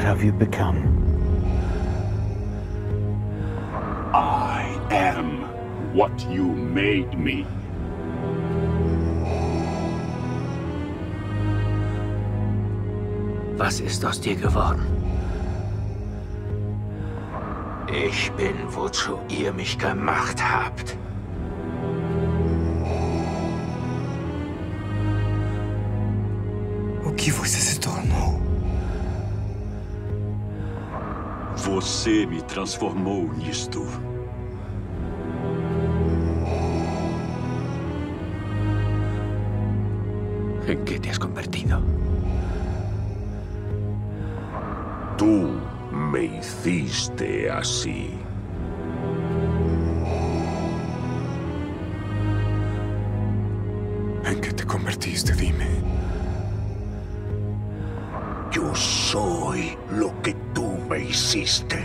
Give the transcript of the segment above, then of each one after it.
have you become? I am what you made me. Was ist aus dir geworden? Ich bin, wozu ihr mich gemacht habt. O que você se Você me transformou nisto. ¿En qué te has convertido? Tú me hiciste así. ¿En qué te convertiste? Dime. Yo soy lo que tú me hiciste.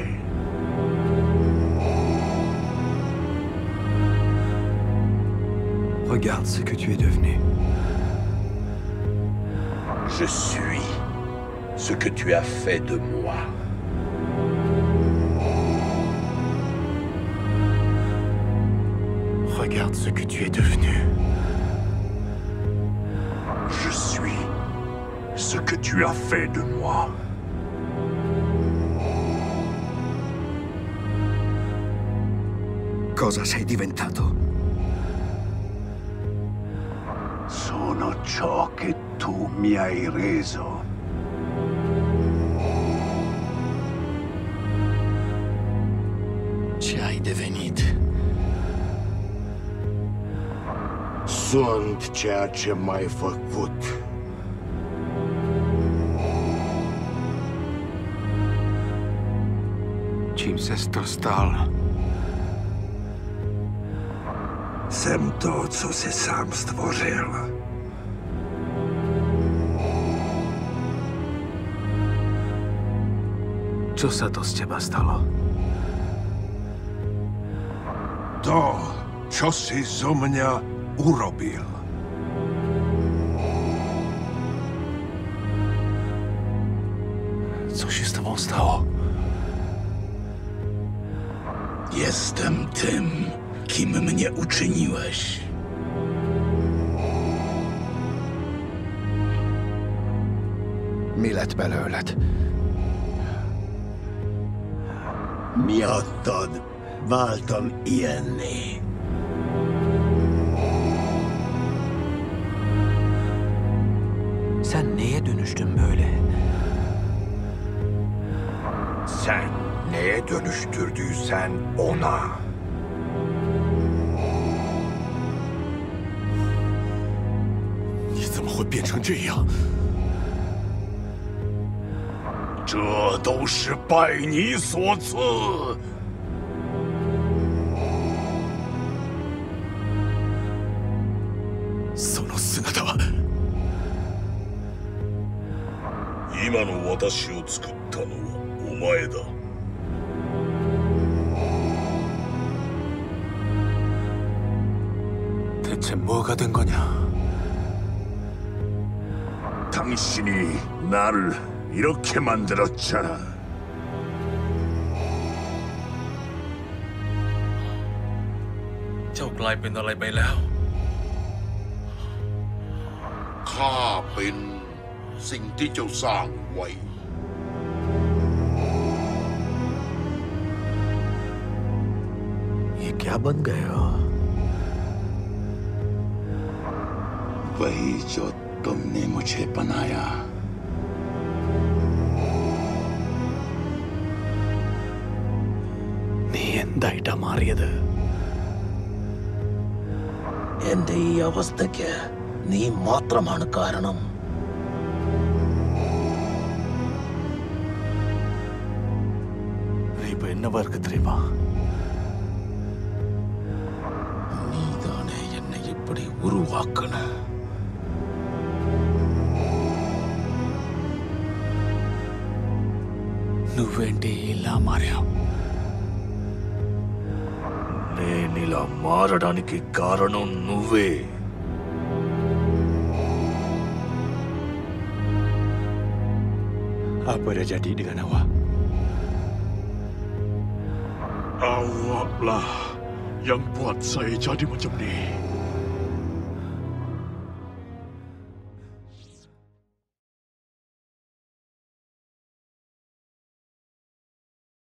Regarde ce que tu es devenu. Je suis ce que tu as fait de moi. Regarde ce que tu es devenu. Je suis ce que tu as fait de moi. Cosa sei diventato? Sono ciò che tu mi hai reso. Ce ai devenit. Sunt ceea ce m-ai făcut. Čím ses to stal? Jsem to, co si sám stvořil. Čo sa to z teba stalo? To, čo si zo mňa urobil. Co się z tobą stało? Jestem tym, kim mnie uczyniłeś. Mi lett belőled? Miattad váltam ilyenné. Sen neye dönüştün böyle? Sen neye dönüştürdüysen ona. 会变成这样？这都是拜你所赐。その姿は今の私を作ったのはお前だ。 대체 뭐가 된 거냐? 당신이 나를 이렇게 만들었잖 아. 저 글라이벤 알라이베라 오. ข้าเป็นสิ่งที่เจ้าสร้างไว้ 이게 뭔가 요? 왜이 젖 तुमने मुझे बनाया നീ എന്തായിട്ടാ മാറിയത് എന്റെ ഈ അവസ്ഥയ്ക്ക് നീ മാത്രമാണ് കാരണം നീ ഇപ്പൊ എന്നവா இருக்கு தெரியுமா நீதானே என்னை இப்படி உருவாக்குன నువ్వేంటి ఇలా మారావు నేనిలా మారడానికి కారణం నువ్వే Apa dah jadi dengan awak? Awaklah yang buat saya jadi macam ni.